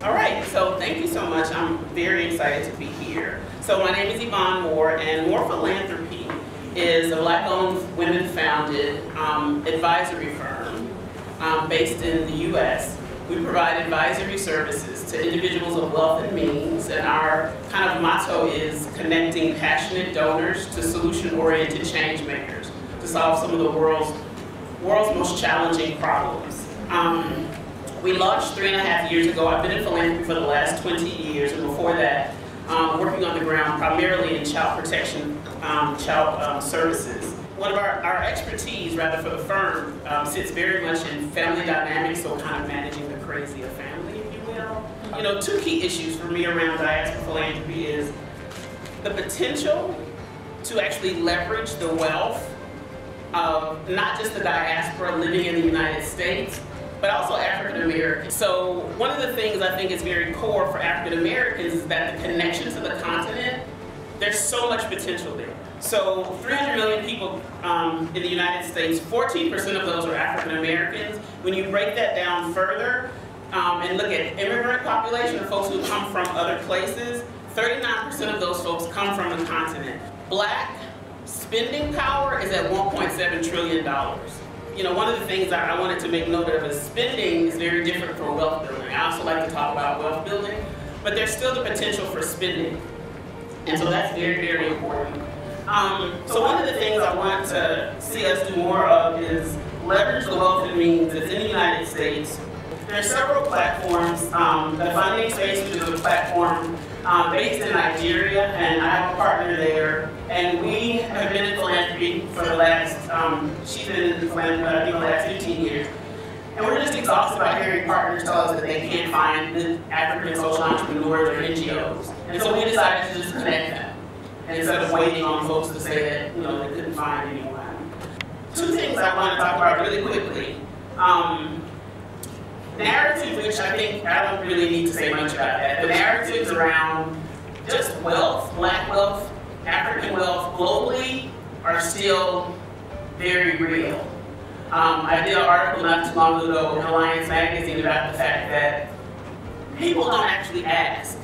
All right, so thank you so much. I'm very excited to be here. So my name is Yvonne Moore, and Moore Philanthropy is a black-owned, women-founded um, advisory firm um, based in the U.S. We provide advisory services to individuals of wealth and means, and our kind of motto is connecting passionate donors to solution-oriented change makers to solve some of the world's world's most challenging problems. Um, we launched three and a half years ago. I've been in philanthropy for the last 20 years, and before that, um, working on the ground primarily in child protection, um, child um, services. One of our, our expertise, rather for the firm, um, sits very much in family dynamics, so kind of managing the crazy of family, you know, two key issues for me around diaspora philanthropy is the potential to actually leverage the wealth of not just the diaspora living in the United States, but also African Americans. So one of the things I think is very core for African Americans is that the connection to the continent, there's so much potential there. So 300 million people um, in the United States, 14% of those are African Americans. When you break that down further um, and look at immigrant population, folks who come from other places, 39% of those folks come from the continent. Black spending power is at 1.7 trillion dollars you know, one of the things I, I wanted to make note of is spending is very different from wealth building. I also like to talk about wealth building, but there's still the potential for spending. And so that's very, very important. Um, so one of the things I want to see us do more of is leverage the wealth and means that's in the United States. There are several platforms. Um, the Funding Space, which is a platform um, based in Nigeria, and I have a partner there. And we have been in philanthropy for the last, um, she's been in philanthropy I think the last 15 years. And we're just exhausted by hearing partners tell us that they can't find the African social entrepreneurs or NGOs. And so we decided to just connect them instead of waiting on folks to say that, you know, they couldn't find anyone. Two things I want to talk about really quickly. Um, narrative, which I think I don't really need to say much about that. The narratives around just wealth, black wealth, African wealth globally are still very real. Um, I did an article not too long ago in Alliance Magazine about the fact that people don't actually ask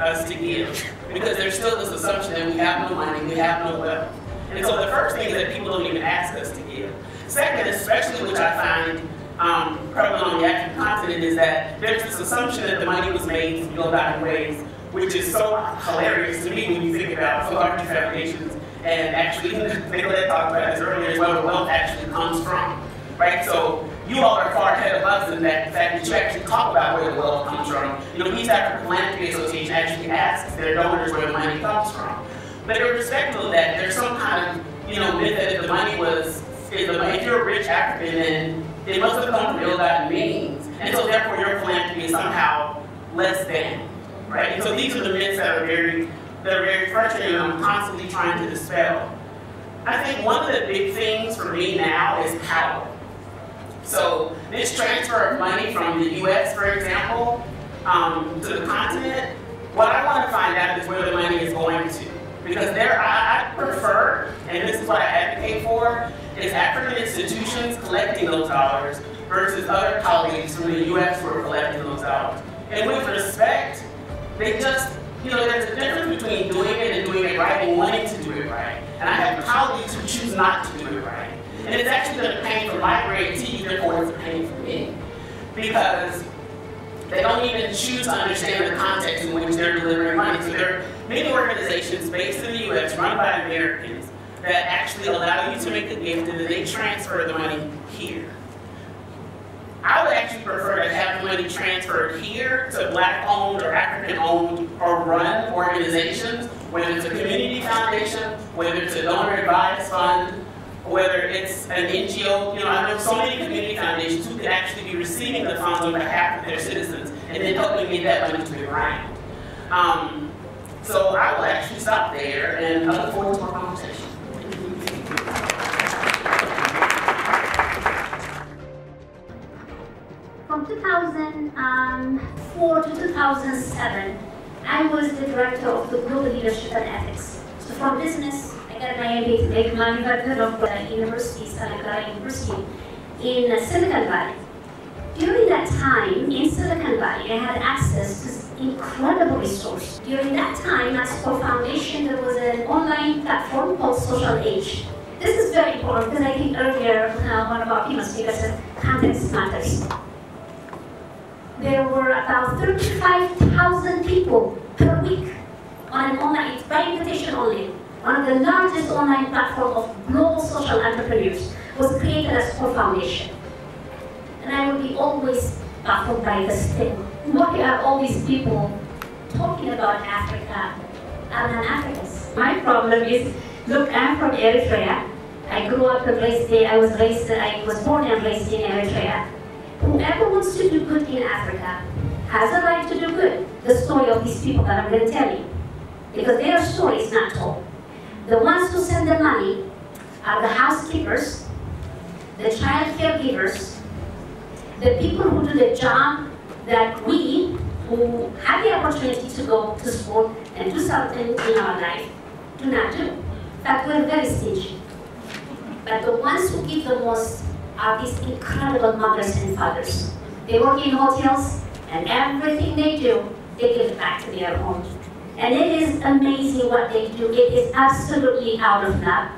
us to give because there's still this assumption that we have no money, we have no wealth. And so the first thing is that people don't even ask us to give. Second, especially which I find um, prevalent on the African continent is that there's this assumption that the money was made to build out in ways which is so hilarious to me when you think about philanthropy foundations and actually, Nicolette talked about this earlier well, the wealth actually comes from, right? So you all are far ahead of us in that fact that you actually talk about where the wealth comes from. You know, East African Philanthropy Association actually asks their donors where the money comes from. But irrespective of that, there's some kind of, you know, myth that if the money was, if, the, if you're a rich African, then it must have come from ill-gotten means. And so therefore your philanthropy is somehow less than, right? And so these are the myths that are very, that are very frustrating and I'm constantly trying to dispel. I think one of the big things for me now is power. So this transfer of money from the US, for example, um, to the continent, what I want to find out is where the money is going to. Because there, I, I prefer, and this is what I advocate for, is African institutions collecting those dollars versus other colleagues from the US who are collecting those dollars. And with respect, they just, you know, there's a difference between doing it and doing it right and wanting to do it right. And I have colleagues who choose not to do it right. And it's actually a pain for my grade team, therefore it's pain for me. Because they don't even choose to understand the context in which they're delivering money. So there are many organizations based in the US, run by Americans, that actually allow you to make a gift and then they transfer the money here. I would actually prefer to have money transferred here to black-owned or African-owned or run organizations, whether it's a community foundation, whether it's a donor-advised fund, whether it's an NGO, you know, I know so many community foundations who could actually be receiving the funds on behalf of their citizens and then helping get that money to the ground. Um, so I will actually stop there and I look forward to our 2004 to 2007, I was the director of the Global Leadership and Ethics. So from business, I got my MBA to of the university, Santa University in Silicon Valley. During that time in Silicon Valley, I had access to incredible resource. During that time at Skoll Foundation, there was an online platform called Social Edge. This is very important because I think earlier uh, one of our people speakers said context matters. There were about 35,000 people per week on an online, it's by invitation only, one of the largest online platform of global social entrepreneurs was created as Skoll Foundation. And I will be always baffled by this thing why are all these people talking about Africa and non-Africans? My problem is, look, I'm from Eritrea. I grew up and raised there. I was raised, I was born and raised in Eritrea. Whoever wants to do good in Africa has a right to do good. The story of these people that I'm going to tell you. Because their story is not told. The ones who send the money are the housekeepers, the child caregivers, the people who do the job that we who have the opportunity to go to school and do something in our life do not do. Fact, we're very stingy. But the ones who give the most are these incredible mothers and fathers. They work in hotels, and everything they do, they give back to their home. And it is amazing what they do. It is absolutely out of love.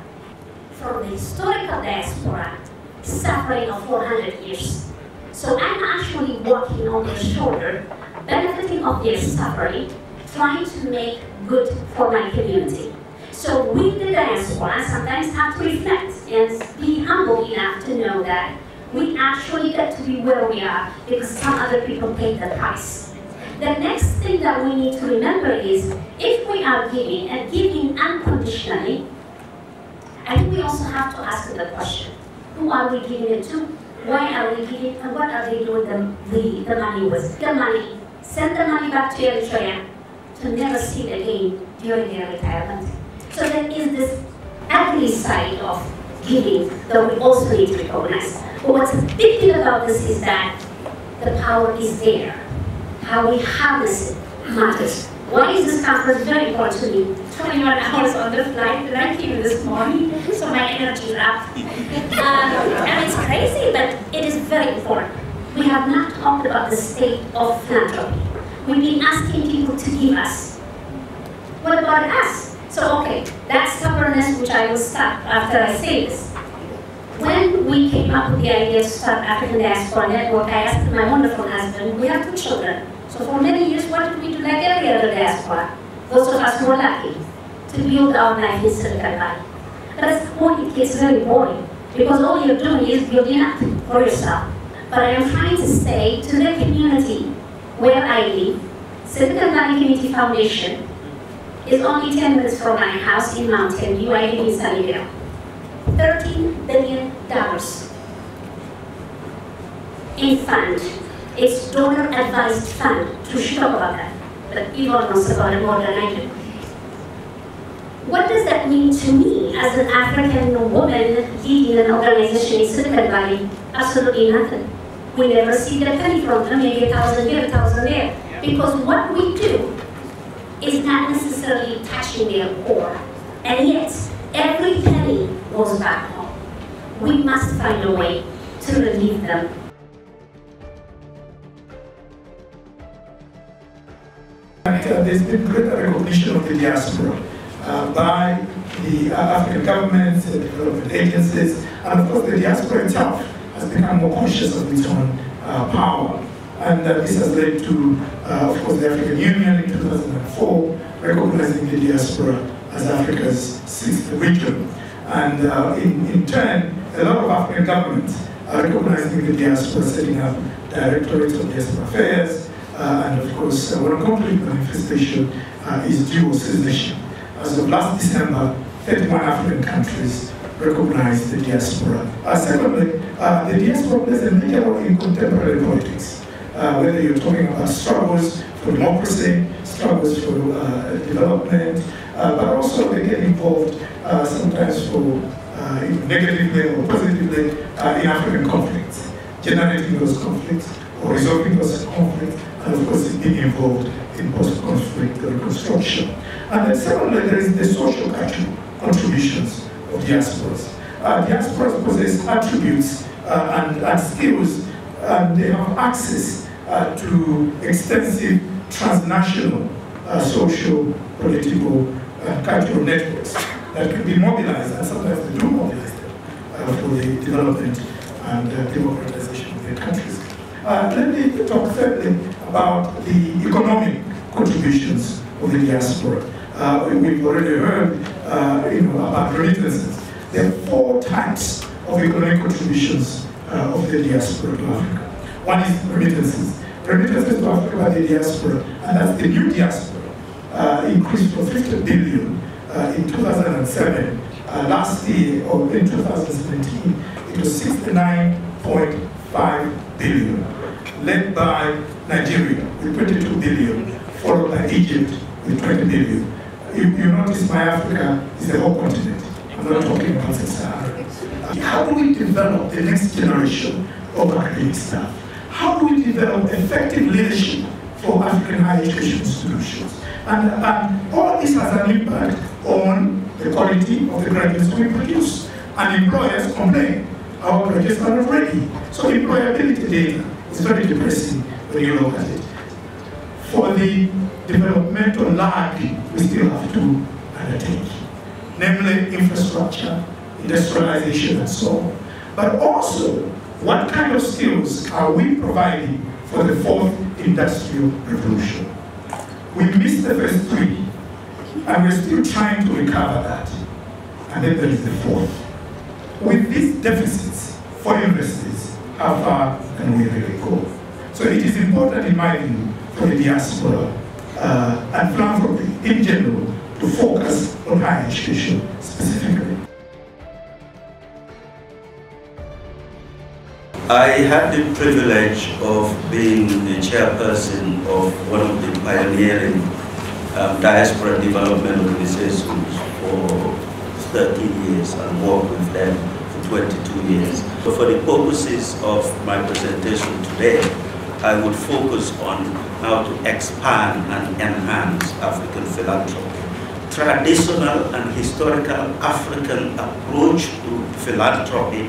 From the historical diaspora, suffering of 400 years, so I'm actually walking on their shoulder, benefiting of their suffering, trying to make good for my community. So we, the diaspora, sometimes have to reflect and be humble enough to know that we actually get to be where we are because some other people paid the price. The next thing that we need to remember is if we are giving and giving unconditionally, I think we also have to ask the question, who are we giving it to? Why are we giving and what are they doing the, the, the money with? The money, send the money back to Eritrea to never see it again during their retirement. So there is this ugly side of giving that we also need to recognize. But what's a big deal about this is that the power is there. How we harness it matters. Why is this conference very important to me? 21 hours on the flight that I came this morning, so my energy is up. Um, and it's crazy, but it is very important. We have not talked about the state of philanthropy. We've been asking people to give us. What about us? So, okay, that stubbornness which I will stop after I say this. When we came up with the idea to start African Diaspora Network, I asked my wonderful husband, we have two children. So for many years, what did we do like every other diaspora? Those of us were lucky to build our life in Silicon Valley. But at some point, it gets very boring because all you're doing is building up for yourself. But I am trying to say to the community where I live, Silicon Valley Community Foundation is only 10 minutes from my house in Mountain View. I live in Sunnyvale. $13 billion in fund it's donor advised fund. to talk about that. But Yvonne knows about it more than I do. What does that mean to me as an African woman leading an organization in Silicon Valley? Absolutely nothing. We never see the penny from them, maybe a thousand here, a thousand there. Because what we do is not necessarily touching their core. And yet, every penny goes back home. We must find a way to relieve them uh, there's been greater recognition of the diaspora uh, by the uh, African governments, the development agencies, and of course the diaspora itself has become more conscious of its own uh, power. And uh, this has led to, uh, of course, the African Union in 2004 recognizing the diaspora as Africa's sixth region. And in, in turn, a lot of African governments are recognizing the diaspora, setting up directorates of diaspora affairs, uh, and of course, uh, one complete manifestation uh, is dual citizenship. As of last December, 31 African countries recognize the diaspora. Uh, secondly, uh, the diaspora plays a major role in contemporary politics. Uh, whether you're talking about struggles for democracy, struggles for development, but also they get involved sometimes for negatively or positively in African conflicts, generating those conflicts or resolving those conflicts and of course being involved in post-conflict reconstruction. And then secondly, there is the social cultural contributions of diasporas. Uh, diasporas possess attributes uh, and, and, skills, and they have access uh, to extensive transnational uh, social, political, and cultural networks that can be mobilized, and sometimes they do mobilize them uh, for the development and uh, democratization of their countries. let me talk thirdly about the economic contributions of the diaspora. Uh, we've already heard uh, you know, about remittances. There are four types of economic contributions uh, of the diaspora to Africa. One is remittances. Remittances to Africa by the diaspora, and that's the new diaspora, uh, increased from 50 billion uh, in 2007. Uh, last year, or in 2017, it was 69.5 billion, led by Nigeria with 22 billion, followed by Egypt with 20 billion. You, you notice my Africa is the whole continent. I'm not talking about the Sahara. How do we develop the next generation of academic staff? How do we develop effective leadership for African higher education institutions? And, and all this has an impact on the quality of the graduates we produce. And employers complain, our graduates are not ready. So employability data is very depressing when you look at it. For the developmental lag we still have to undertake, namely infrastructure, industrialization, and so on. But also, what kind of skills are we providing for the fourth industrial revolution? We missed the first three, and we're still trying to recover that. And then there is the fourth. With these deficits, foreign universities, how far can we really go? So it is important, in my view, for the diaspora uh, and philanthropy in general to focus on higher education specifically. I had the privilege of being the chairperson of one of the pioneering um, diaspora development organizations for 13 years and worked with them for 22 years. So for the purposes of my presentation today, I would focus on how to expand and enhance African philanthropy. Traditional and historical African approach to philanthropy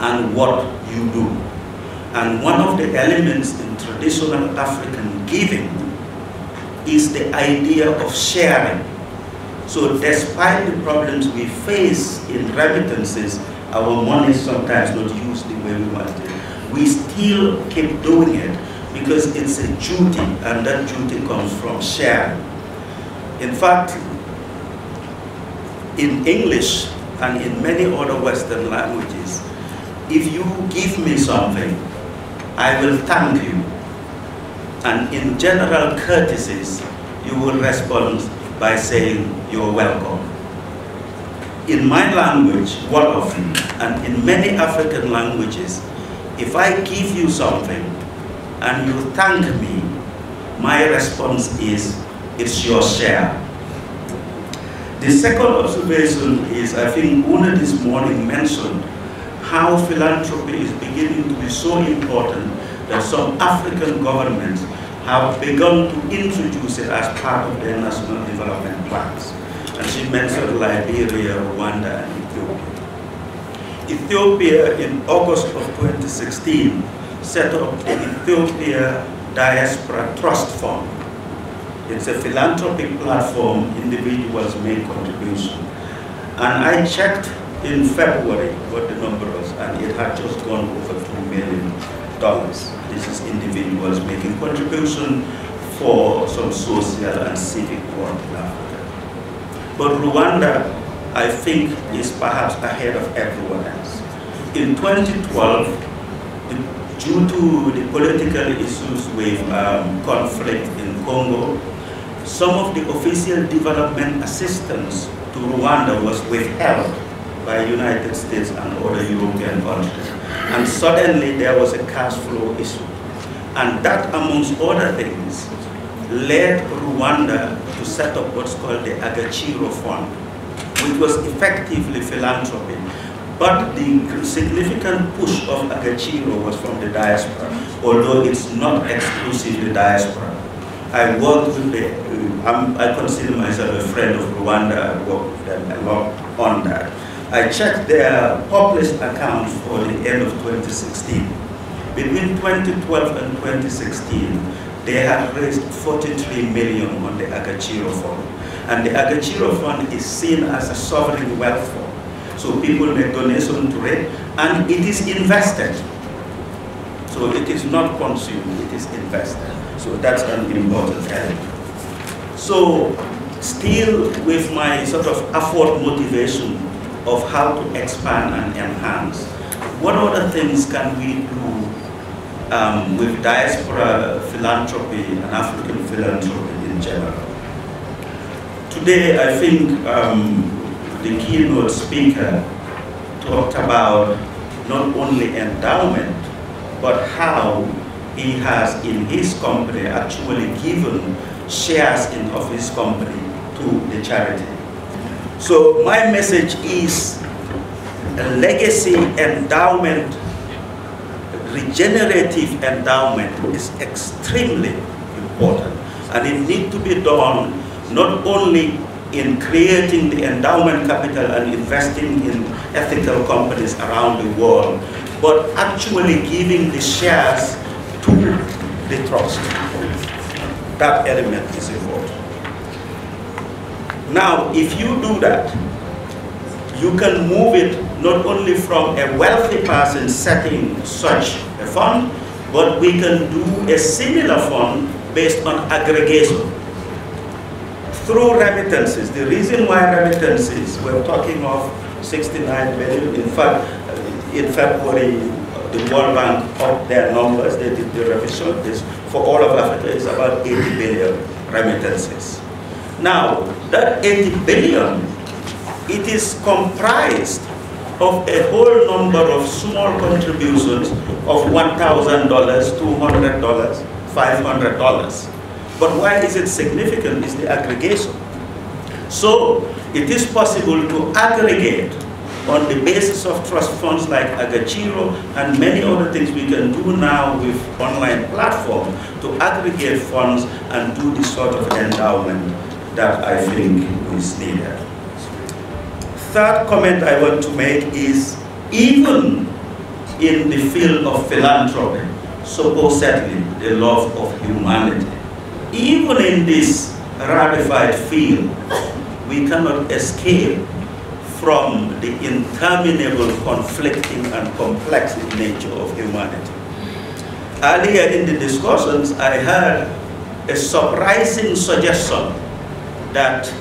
and what you do. And one of the elements in traditional African giving is the idea of sharing. So despite the problems we face in remittances, our money is sometimes not used the way we want it. We still keep doing it because it's a duty and that duty comes from sharing. In fact, in English and in many other Western languages, if you give me something, I will thank you. And in general courtesies, you will respond by saying you're welcome. In my language, one of Wolof, and in many African languages, if I give you something, and you thank me, my response is, it's your share. The second observation is, I think Una this morning mentioned how philanthropy is beginning to be so important that some African governments have begun to introduce it as part of their national development plans. And she mentioned Liberia, Rwanda, and Ethiopia. Ethiopia in August of 2016 set up the Ethiopia Diaspora Trust Fund. It's a philanthropic platform individuals make contribution. And I checked in February what the number was, and it had just gone over $2 million. This is individuals making contribution for some social and civic work in Africa. But Rwanda, I think, is perhaps ahead of everyone else. In 2012, due to the political issues with um, conflict in Congo, some of the official development assistance to Rwanda was withheld by United States and other European countries. And suddenly there was a cash flow issue. And that, amongst other things, led Rwanda to set up what's called the Agaciro Fund, which was effectively philanthropy But the significant push of Agaciro was from the diaspora, although it's not exclusively diaspora. I worked with the, uh, i consider myself a friend of Rwanda, I worked with them a lot on that. I checked their published accounts for the end of 2016. Between 2012 and 2016, they had raised 43 million on the Agaciro Fund. And the Agaciro Fund is seen as a sovereign wealth fund. So people make donations to it, and it is invested. So it is not consumed, it is invested. So that's an important element. So still with my sort of effort motivation of how to expand and enhance, what other things can we do um, with diaspora philanthropy and African philanthropy in general? Today, I think um, the keynote speaker talked about not only endowment, but how he has in his company actually given shares in, of his company to the charity. So my message is a legacy endowment, regenerative endowment is extremely important and it needs to be done not only in creating the endowment capital and investing in ethical companies around the world, but actually giving the shares to the trust. That element is important. Now, if you do that, you can move it not only from a wealthy person setting such a fund, but we can do a similar fund based on aggregation. Through remittances, the reason why remittances, we're talking of 69 billion, in fact, in February the World Bank upped their numbers, they did the revision, this for all of Africa is about 80 billion remittances. Now, that 80 billion, it is comprised of a whole number of small contributions of $1,000, $200, $500. But why is it significant is the aggregation. So it is possible to aggregate on the basis of trust funds like Agaciro and many other things we can do now with online platform to aggregate funds and do this sort of endowment that I think is needed. Third comment I want to make is even in the field of philanthropy, supposedly the love of humanity, even in this ratified field, we cannot escape from the interminable conflicting and complex nature of humanity. Earlier in the discussions, I heard a surprising suggestion that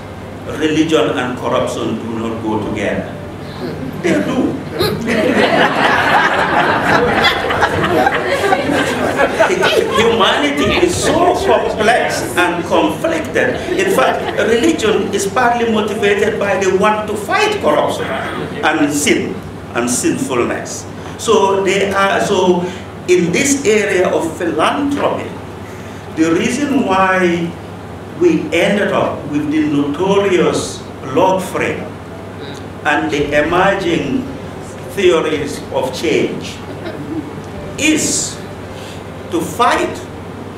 religion and corruption do not go together. They do. Humanity is so complex and conflicted. In fact, religion is partly motivated by the want to fight corruption and sin and sinfulness. So they are so in this area of philanthropy, the reason why we ended up with the notorious log frame and the emerging theories of change is to fight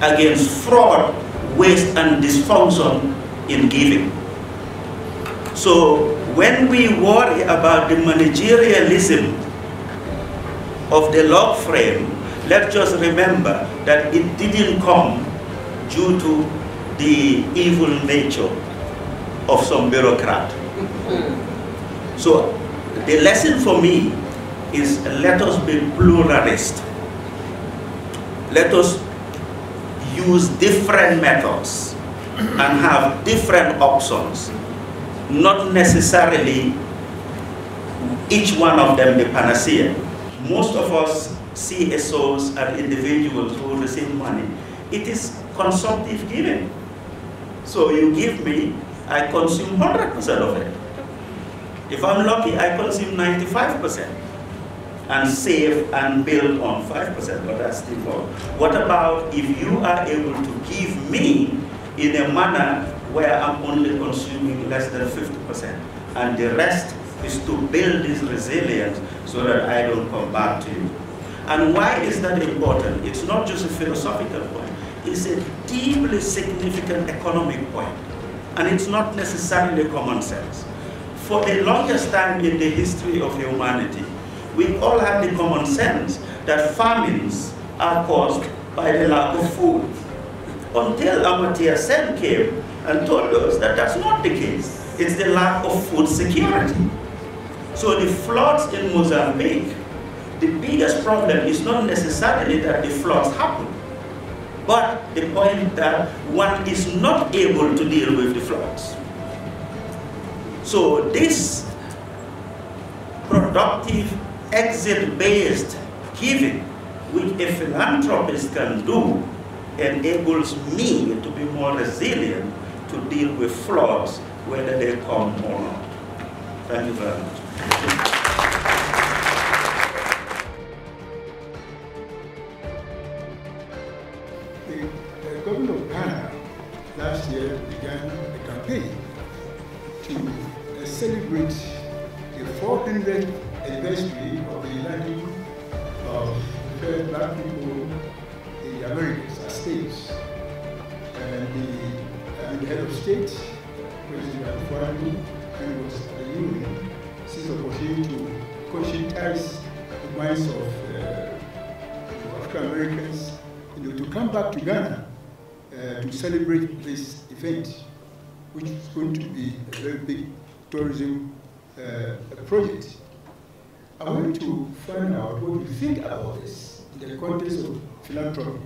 against fraud, waste, and dysfunction in giving. So when we worry about the managerialism of the log frame, let's just remember that it didn't come due to the evil nature of some bureaucrat. Hmm. So the lesson for me is let us be pluralist let us use different methods and have different options, not necessarily each one of them the panacea. Most of us CSOs and individuals who receive money, it is consumptive giving. So you give me, I consume 100% of it. If I'm lucky, I consume 95% and save and build on 5%, but that's still low. What about if you are able to give me in a manner where I'm only consuming less than 50% and the rest is to build this resilience so that I don't come back to you. And why is that important? It's not just a philosophical point, it's a deeply significant economic. And it's not necessarily common sense. For the longest time in the history of humanity, we all had the common sense that famines are caused by the lack of food. Until Amartya Sen came and told us that that's not the case. It's the lack of food security. So the floods in Mozambique, the biggest problem is not necessarily that the floods happen, but the point that one is not able to deal with the floods. So this productive exit-based giving, which a philanthropist can do, enables me to be more resilient to deal with floods, whether they come or not. Thank you very much. The anniversary of the landing of the first black people in the Americas as slaves. And the, and the head of state, President when he was the Union, the opportunity to conscientize the minds of uh, African Americans you know, to come back to Ghana uh, to celebrate this event, which is going to be a very big tourism uh, project. I want to find out what you think about this in the context of philanthropy.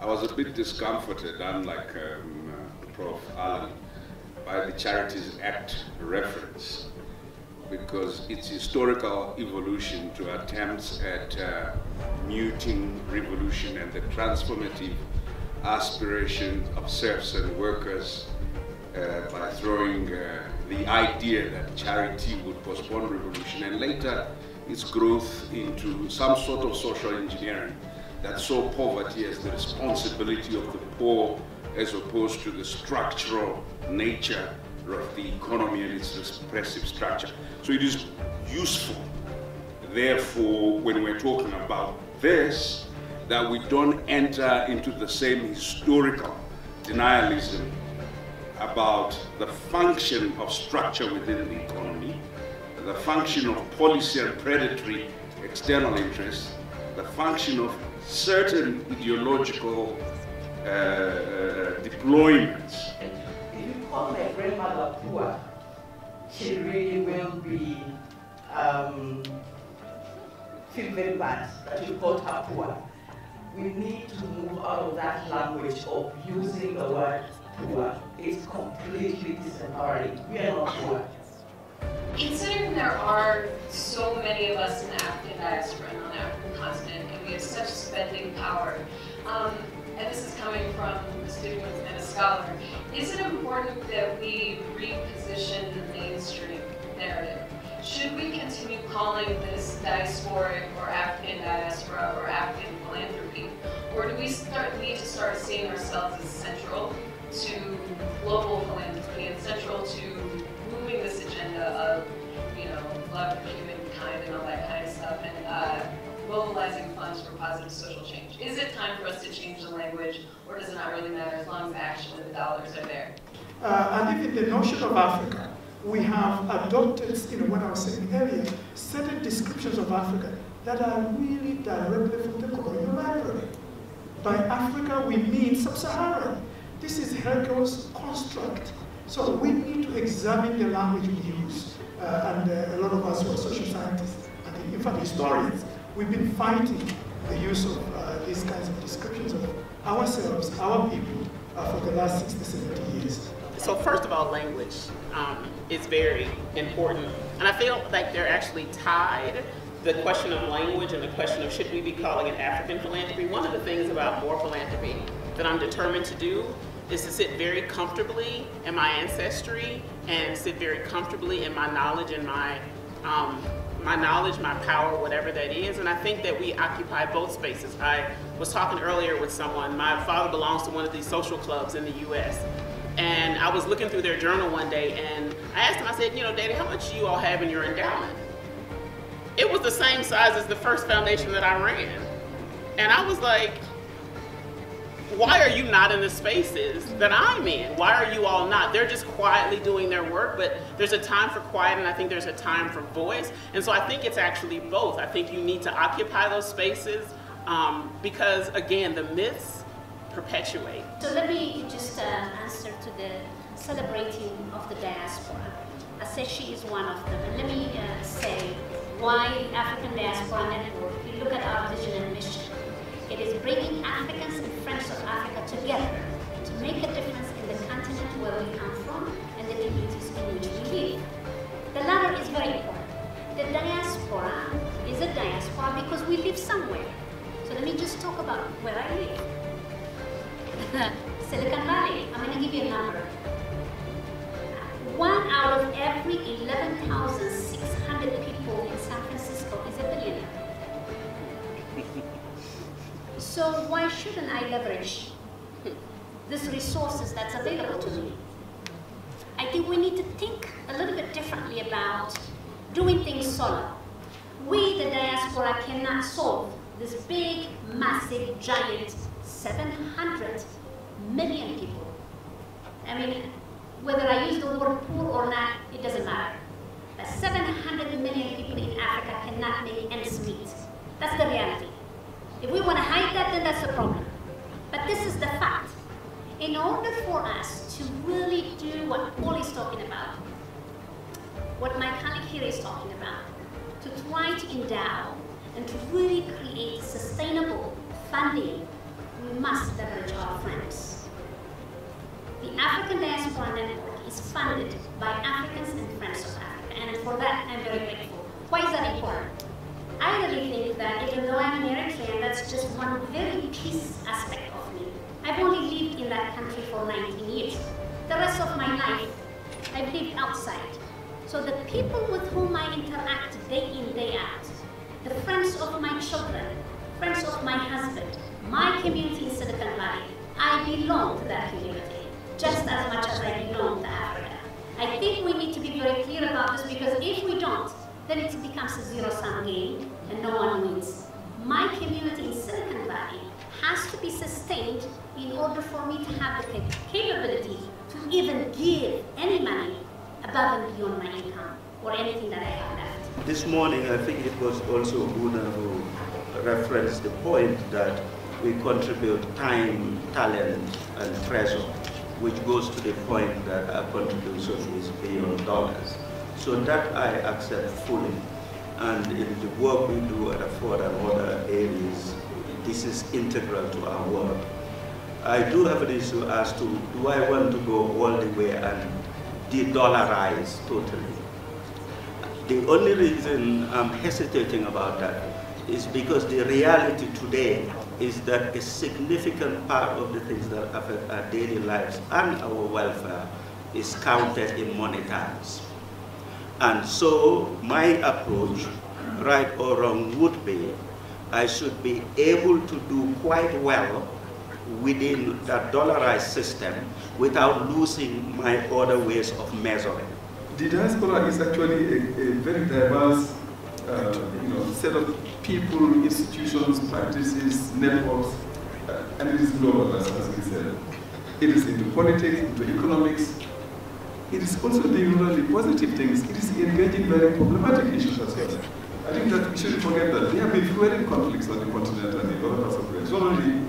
I was a bit discomforted, unlike um, uh, Prof. Allen, by the Charities Act reference because its historical evolution to attempts at uh, muting revolution and the transformative aspirations of serfs and workers uh, by throwing uh, the idea that charity would postpone revolution and later its growth into some sort of social engineering that saw poverty as the responsibility of the poor as opposed to the structural nature of the economy and its repressive structure. So it is useful, therefore, when we're talking about this, that we don't enter into the same historical denialism about the function of structure within the economy, the function of policy and predatory external interests, the function of certain ideological uh, uh, deployments if you call my grandmother poor, she really will be um, feel very bad that you called her poor. We need to move out of that language of using the word poor. It's completely disempowering. We are not. Considering there are so many of us in the African diaspora and on the African continent, and we have such spending power, um, and this is coming from a student and a scholar, is it important that we reposition the mainstream narrative? Should we continue calling this diasporic or African diaspora or African philanthropy? Or do we start need to start seeing ourselves as central to global philanthropy and central to moving this agenda of, you know, love for humankind and all that kind of stuff and uh, mobilizing funds for positive social change? Is it time for us to change the language or does it not really matter as long as action and the dollars are there? Uh, and even the notion of Africa, we have adopted, you know, what I was saying earlier, certain descriptions of Africa that are really directly from the colonial library. By Africa, we mean sub-Saharan. This is Hegel's construct. So we need to examine the language we use. Uh, and uh, a lot of us who are social scientists, and in fact historians, we've been fighting the use of uh, these kinds of descriptions of ourselves, our people, uh, for the last 60, 70 years. So first of all, language um, is very important. And I feel like they're actually tied, the question of language and the question of should we be calling it African philanthropy. One of the things about Moore Philanthropy that I'm determined to do is to sit very comfortably in my ancestry and sit very comfortably in my knowledge and my um, my knowledge, my power, whatever that is. And I think that we occupy both spaces. I was talking earlier with someone, my father belongs to one of these social clubs in the US. And I was looking through their journal one day and I asked him. I said, you know, Daddy, how much do you all have in your endowment? It was the same size as the first foundation that I ran. And I was like, why are you not in the spaces that I'm in? Why are you all not? They're just quietly doing their work, but there's a time for quiet and I think there's a time for voice. And so I think it's actually both. I think you need to occupy those spaces um, because, again, the myths perpetuate. So let me just uh, answer to the celebrating of the diaspora. I she is one of them. And let me uh, say why African Diaspora Network, if you look at our vision and mission, it is bringing Africans friends of Africa together to make a difference in the continent where we come from and the communities in which we live. The latter is very important. The diaspora is a diaspora because we live somewhere. So let me just talk about where I live. Silicon Valley, I'm going to give you a number. One out of every 11,600 people in San Francisco is a billionaire. So why shouldn't I leverage these resources that's available to me? I think we need to think a little bit differently about doing things solo. We, the diaspora, cannot solve this big, massive, giant 700 million people. I mean, whether I use the word poor or not, it doesn't matter. But 700 million people in Africa cannot make ends meet. That's the reality. If we want to hide that, then that's a problem. But this is the fact. In order for us to really do what Paul is talking about, what my colleague here is talking about, to try to endow and to really create sustainable funding, we must leverage our friends. The African Diaspora Network is funded by Africans and Friends of Africa, and for that I'm very grateful. Why is that important? I really think that even though I'm an one very peace aspect of me. I've only lived in that country for 19 years. The rest of my life, I've lived outside. So the people with whom I interact day in, day out, the friends of my children, friends of my husband, my community in Silicon Valley, I belong to that community, just as much as I belong to Africa. I think we need to be very clear about this because if we don't, then it becomes a zero-sum game and no one wins. My community in Silicon Valley has to be sustained in order for me to have the capability to even give any money above and beyond my income or anything that I have left. This morning, I think it was also Una who referenced the point that we contribute time, talent, and treasure, which goes to the point that our contribution is beyond dollars. So that I accept fully. And in the work we do at Afford and other areas, this is integral to our work. I do have an issue as to, do I want to go all the way and de-dollarize totally? The only reason I'm hesitating about that is because the reality today is that a significant part of the things that affect our daily lives and our welfare is counted in money terms. And so my approach, right or wrong, would be I should be able to do quite well within that dollarized system without losing my other ways of measuring. The diaspora is actually a, a very diverse uh, you know, set of people, institutions, practices, networks, uh, and it is global, as we said. It is into politics, into economics. It is also really positive things. It is engaging very problematic issues as well. I think that we shouldn't forget that there have been fueling conflicts on the continent and in other parts of the world. It's not only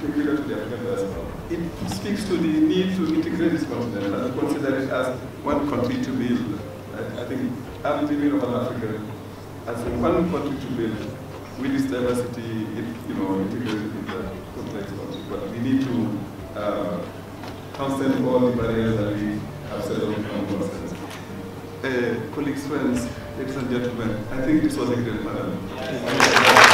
peculiar to the African diaspora. It speaks to the need to integrate this continent and consider it as one country to build. I, I think I'm dreaming of an Africa as one country to build with this diversity, it, you know, integrated in the complex country. But we need to uh, transcend all the barriers that we have set up among ourselves. Uh, colleagues, friends, ladies and gentlemen, I think this was a great panel.